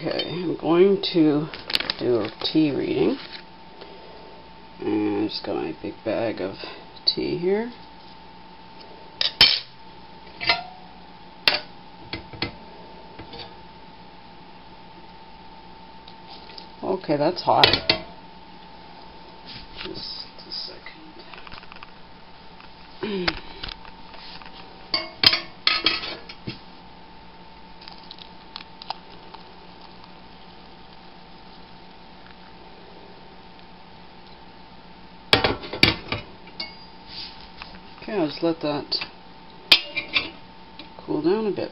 Okay, I'm going to do a tea reading. And I just got my big bag of tea here. Okay, that's hot. Just a second. Okay, I'll let that cool down a bit.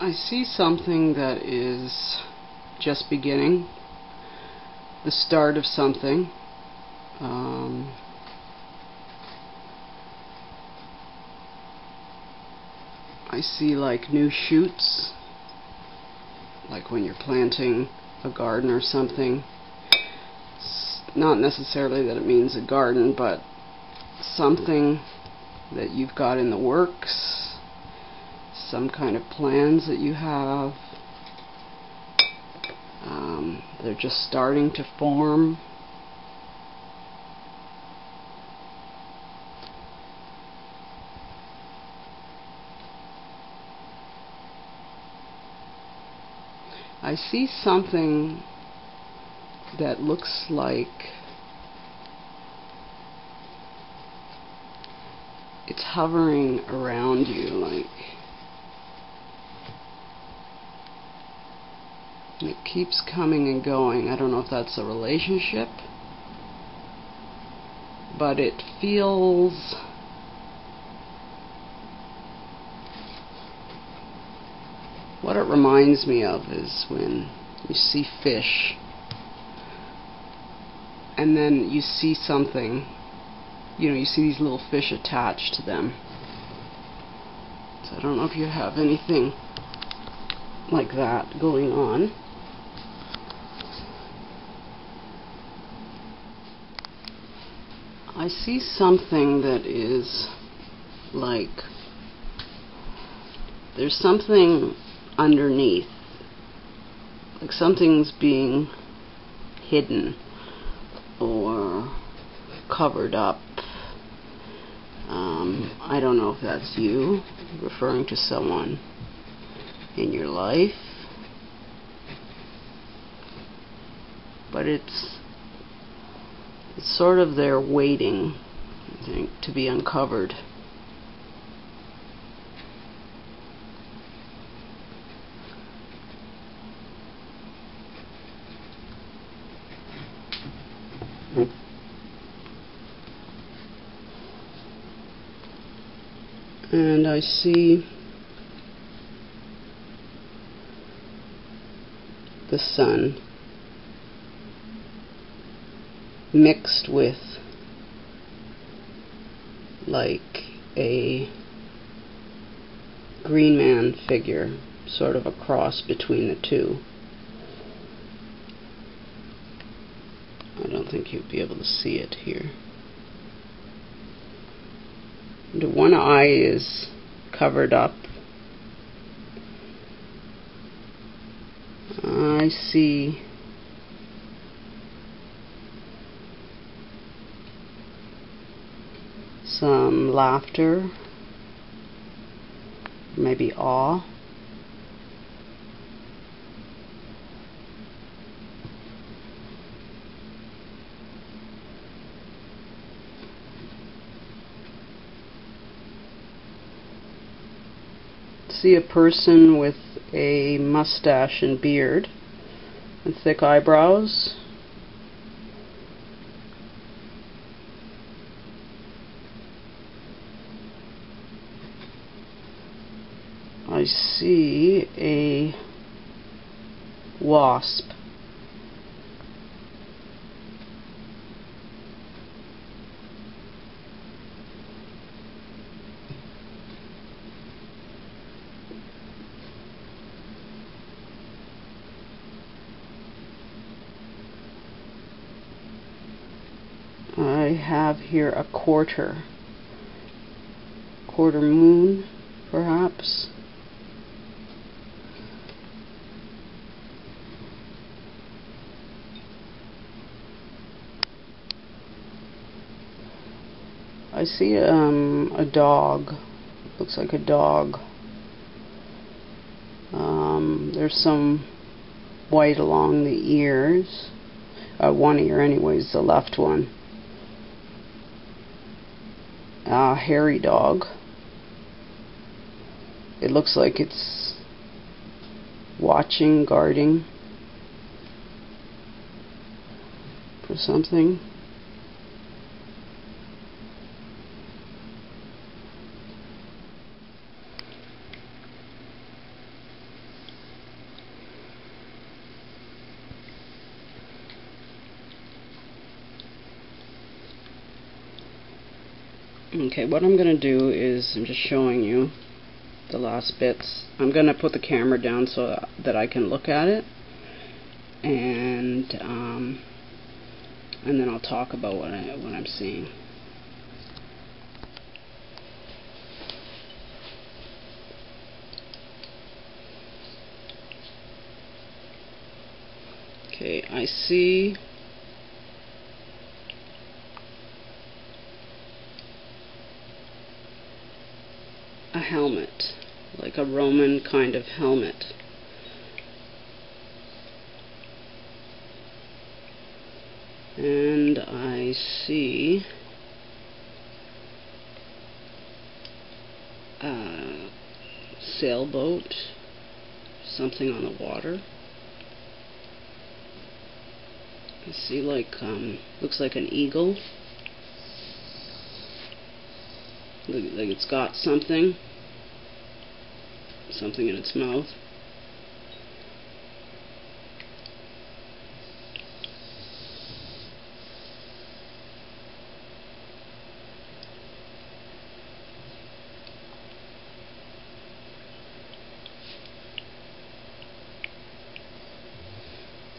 I see something that is just beginning, the start of something. Um, I see like new shoots, like when you're planting a garden or something. It's not necessarily that it means a garden, but something that you've got in the works, some kind of plans that you have. Um, they're just starting to form. I see something that looks like it's hovering around you like it keeps coming and going. I don't know if that's a relationship, but it feels What it reminds me of is when you see fish and then you see something, you know, you see these little fish attached to them. So I don't know if you have anything like that going on. I see something that is like there's something underneath. Like something's being hidden or covered up. Um, I don't know if that's you referring to someone in your life, but it's it's sort of there waiting, I think, to be uncovered. and I see the sun mixed with like a green man figure, sort of a cross between the two. I don't think you'd be able to see it here. The one eye is covered up. I see some laughter, maybe awe. See a person with a mustache and beard and thick eyebrows. I see a wasp. I have here a quarter. Quarter moon, perhaps. I see um, a dog. Looks like a dog. Um, there's some white along the ears. Uh, one ear, anyways, the left one. A hairy dog. It looks like it's watching, guarding for something. Okay, what I'm going to do is I'm just showing you the last bits. I'm going to put the camera down so that I can look at it and um, and then I'll talk about what, I, what I'm seeing. Okay, I see helmet, like a Roman kind of helmet. And I see a sailboat, something on the water. I see like, um, looks like an eagle. like it's got something something in its mouth.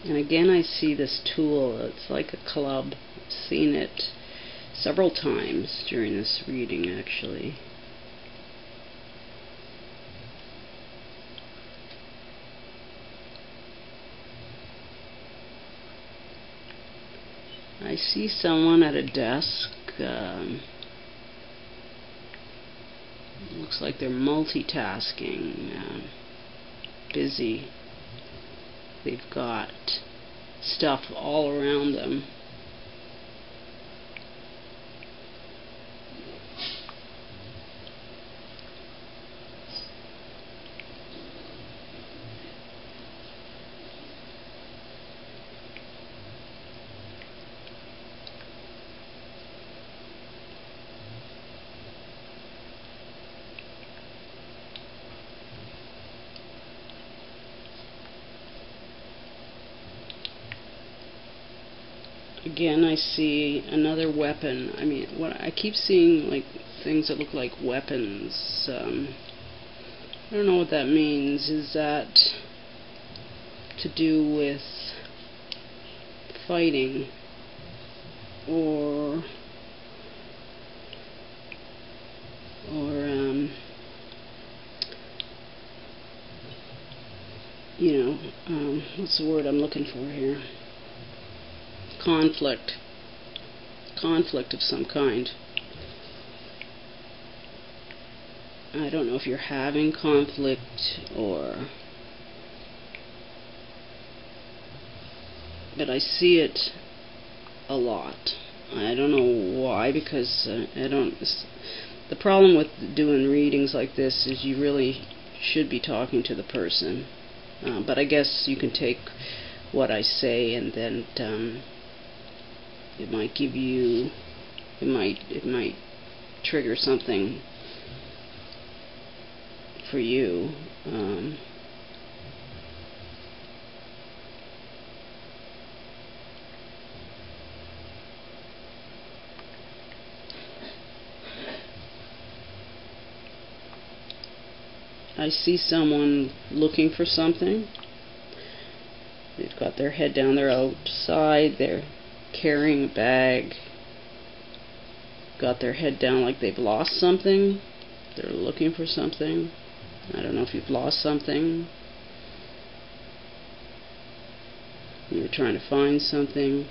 And again I see this tool. It's like a club. I've seen it several times during this reading actually. I see someone at a desk. Um, looks like they're multitasking, uh, busy. They've got stuff all around them. Again I see another weapon. I mean, what I keep seeing like things that look like weapons. Um, I don't know what that means. Is that to do with fighting or or um, you know um, what's the word I'm looking for here? Conflict. Conflict of some kind. I don't know if you're having conflict or but I see it a lot. I don't know why because uh, I don't the problem with doing readings like this is you really should be talking to the person. Uh, but I guess you can take what I say and then um, it might give you it might it might trigger something for you um, I see someone looking for something. They've got their head down, they're outside, they're carrying a bag. got their head down like they've lost something. They're looking for something. I don't know if you've lost something. You're trying to find something.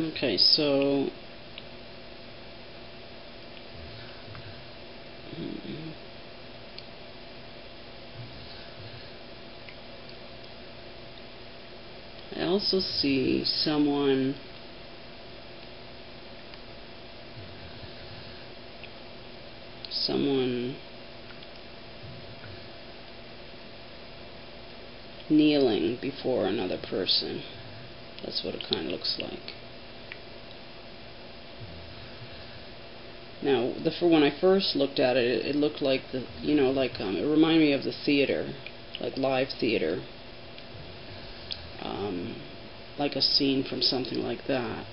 Okay, so mm-hmm. I also see someone someone kneeling before another person. That's what it kind of looks like. Now, the for when I first looked at it, it, it looked like the you know like um, it reminded me of the theater, like live theater, um, like a scene from something like that.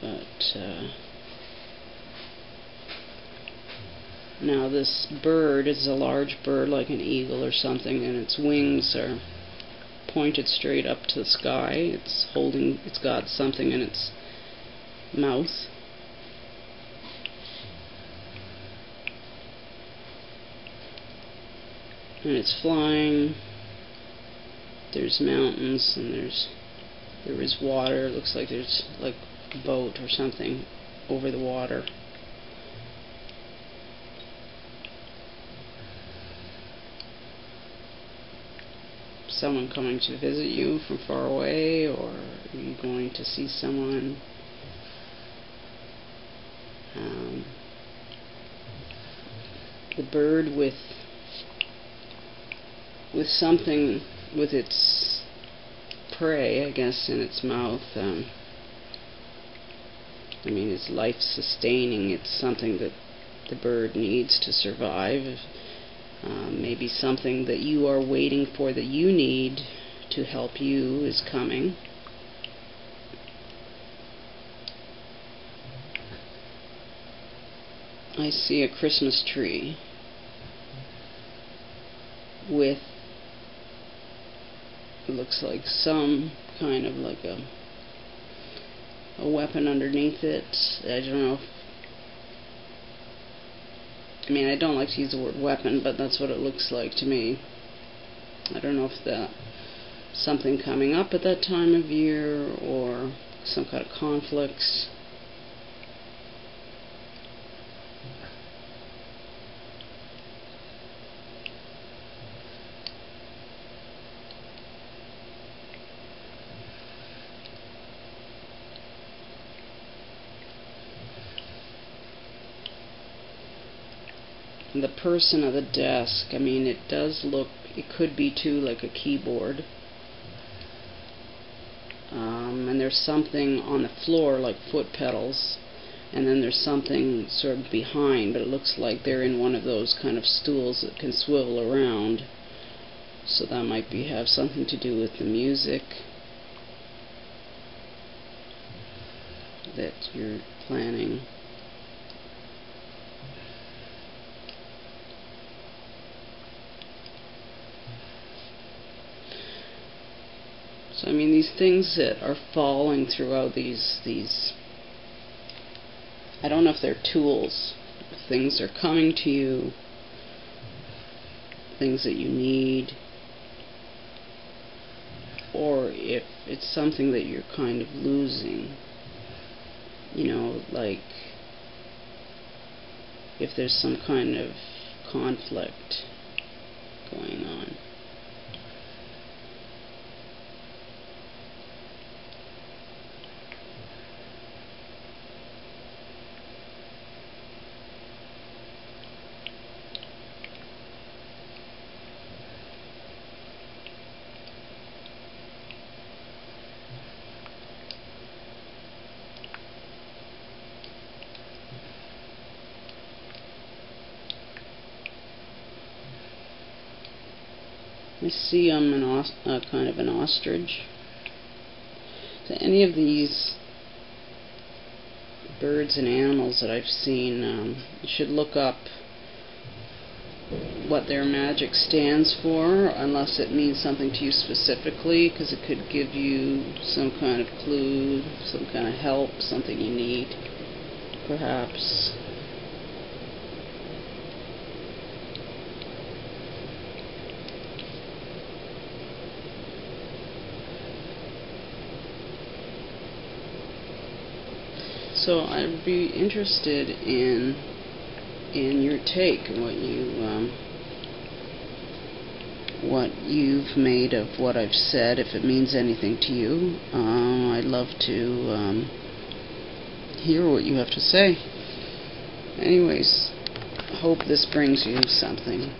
But uh, now this bird is a large bird, like an eagle or something, and its wings are pointed straight up to the sky. It's holding, it's got something in its mouth. And it's flying. There's mountains and there's there is water. It looks like there's like a boat or something over the water. Someone coming to visit you from far away, or are you going to see someone? Um, the bird with with something with its prey, I guess, in its mouth. Um, I mean, it's life sustaining. It's something that the bird needs to survive. Um, maybe something that you are waiting for that you need to help you is coming. I see a Christmas tree with it looks like some kind of like a a weapon underneath it. I don't know if I mean I don't like to use the word weapon, but that's what it looks like to me. I don't know if that something coming up at that time of year or some kind of conflicts. the person at the desk, I mean, it does look, it could be too like a keyboard. Um, and there's something on the floor like foot pedals, and then there's something sort of behind, but it looks like they're in one of those kind of stools that can swivel around. So that might be have something to do with the music that you're planning. So I mean these things that are falling throughout these these I don't know if they're tools. Things are coming to you. Things that you need. Or if it's something that you're kind of losing. You know, like if there's some kind of conflict going on. I see I'm an uh, kind of an ostrich. So any of these birds and animals that I've seen. Um, you should look up what their magic stands for, unless it means something to you specifically, because it could give you some kind of clue, some kind of help, something you need, perhaps. So I'd be interested in in your take, what you um, what you've made of what I've said, if it means anything to you. Um, I'd love to um, hear what you have to say. Anyways, hope this brings you something.